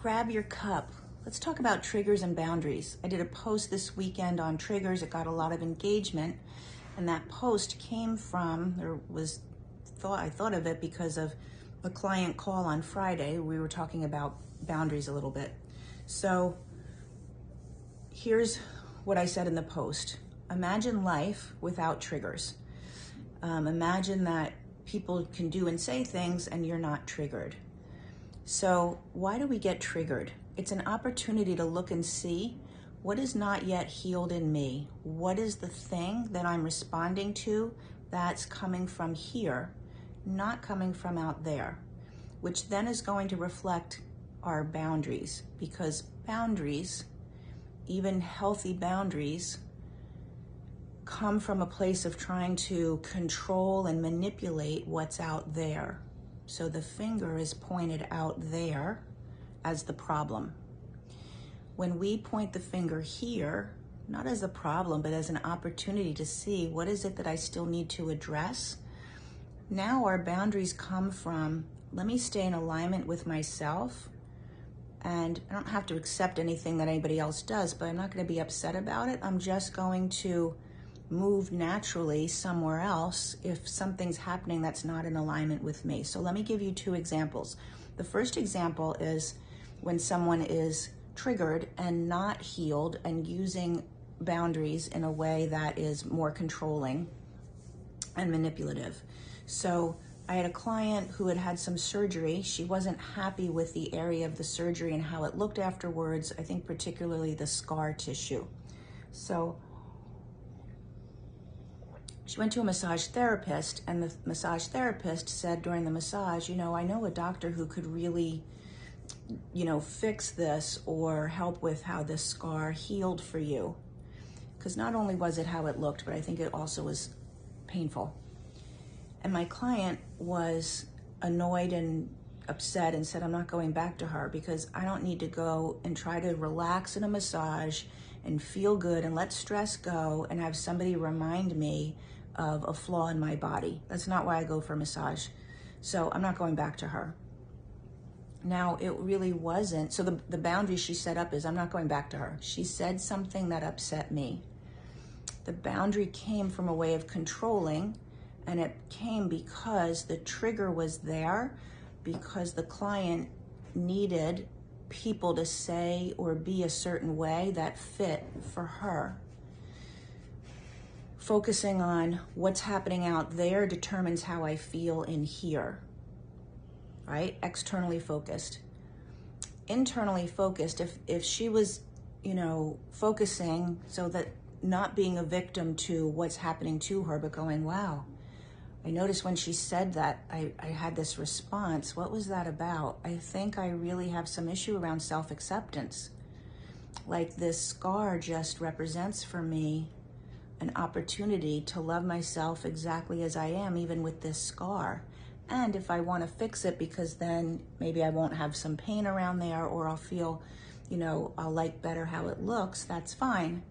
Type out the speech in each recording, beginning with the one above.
grab your cup. Let's talk about triggers and boundaries. I did a post this weekend on triggers. It got a lot of engagement. And that post came from, there was thought, I thought of it because of a client call on Friday. We were talking about boundaries a little bit. So here's what I said in the post. Imagine life without triggers. Um, imagine that people can do and say things and you're not triggered. So, why do we get triggered? It's an opportunity to look and see what is not yet healed in me. What is the thing that I'm responding to that's coming from here, not coming from out there, which then is going to reflect our boundaries because boundaries, even healthy boundaries, come from a place of trying to control and manipulate what's out there. So the finger is pointed out there as the problem. When we point the finger here, not as a problem, but as an opportunity to see what is it that I still need to address. Now our boundaries come from let me stay in alignment with myself. And I don't have to accept anything that anybody else does, but I'm not going to be upset about it. I'm just going to move naturally somewhere else if something's happening that's not in alignment with me. So let me give you two examples. The first example is when someone is triggered and not healed and using boundaries in a way that is more controlling and manipulative. So I had a client who had had some surgery. She wasn't happy with the area of the surgery and how it looked afterwards, I think particularly the scar tissue. So she went to a massage therapist, and the massage therapist said during the massage, You know, I know a doctor who could really, you know, fix this or help with how this scar healed for you. Because not only was it how it looked, but I think it also was painful. And my client was annoyed and upset and said, I'm not going back to her because I don't need to go and try to relax in a massage and feel good and let stress go and have somebody remind me of a flaw in my body. That's not why I go for massage. So I'm not going back to her. Now, it really wasn't. So the, the boundary she set up is I'm not going back to her. She said something that upset me. The boundary came from a way of controlling, and it came because the trigger was there, because the client needed people to say or be a certain way that fit for her focusing on what's happening out there determines how I feel in here, right? Externally focused. Internally focused, if, if she was, you know, focusing so that not being a victim to what's happening to her, but going, wow, I noticed when she said that, I, I had this response. What was that about? I think I really have some issue around self acceptance. Like this scar just represents for me an opportunity to love myself exactly as I am, even with this scar. And if I want to fix it, because then maybe I won't have some pain around there or I'll feel, you know, I'll like better how it looks, that's fine.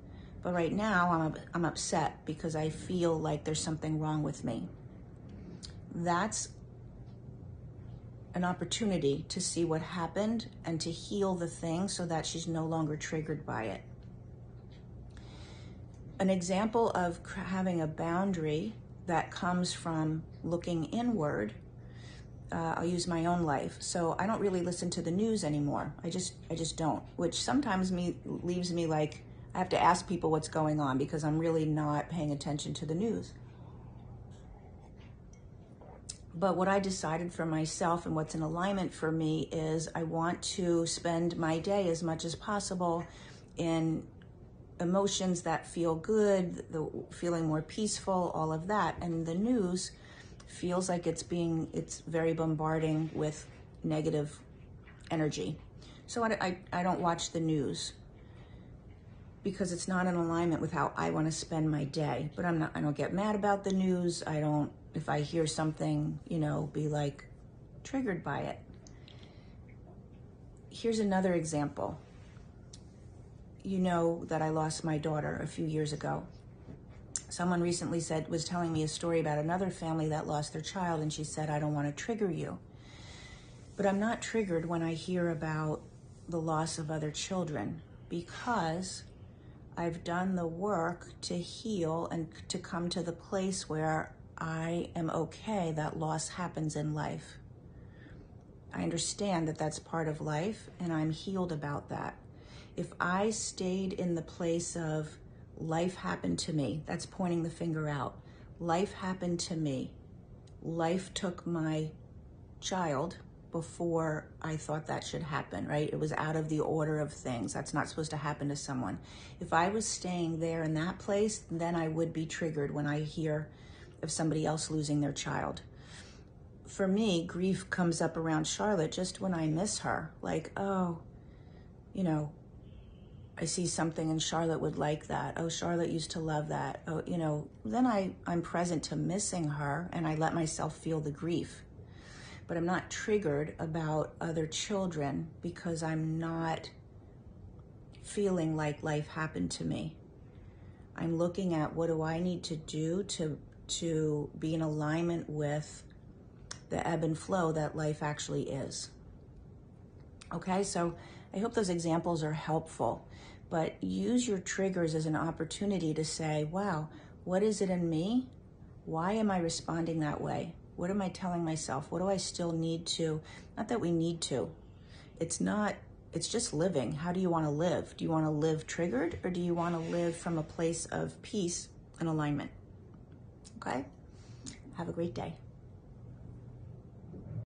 But right now, I'm, I'm upset because I feel like there's something wrong with me. That's an opportunity to see what happened and to heal the thing so that she's no longer triggered by it an example of having a boundary that comes from looking inward uh, I'll use my own life. So I don't really listen to the news anymore. I just I just don't, which sometimes me leaves me like I have to ask people what's going on because I'm really not paying attention to the news. But what I decided for myself and what's in alignment for me is I want to spend my day as much as possible in emotions that feel good, the feeling more peaceful, all of that. And the news feels like it's being, it's very bombarding with negative energy. So I, I, I don't watch the news because it's not in alignment with how I want to spend my day. But I'm not, I don't get mad about the news. I don't, if I hear something, you know, be like triggered by it. Here's another example you know that I lost my daughter a few years ago. Someone recently said was telling me a story about another family that lost their child and she said I don't want to trigger you. But I'm not triggered when I hear about the loss of other children because I've done the work to heal and to come to the place where I am okay that loss happens in life. I understand that that's part of life and I'm healed about that. If I stayed in the place of life happened to me, that's pointing the finger out. Life happened to me. Life took my child before I thought that should happen, right? It was out of the order of things. That's not supposed to happen to someone. If I was staying there in that place, then I would be triggered when I hear of somebody else losing their child. For me, grief comes up around Charlotte just when I miss her. Like, oh, you know, I see something and Charlotte would like that. Oh, Charlotte used to love that. Oh, you know, then I, I'm present to missing her and I let myself feel the grief but I'm not triggered about other children because I'm not feeling like life happened to me. I'm looking at what do I need to do to to be in alignment with the ebb and flow that life actually is. Okay, so I hope those examples are helpful, but use your triggers as an opportunity to say, wow, what is it in me? Why am I responding that way? What am I telling myself? What do I still need to? Not that we need to. It's not, it's just living. How do you want to live? Do you want to live triggered or do you want to live from a place of peace and alignment? Okay? Have a great day.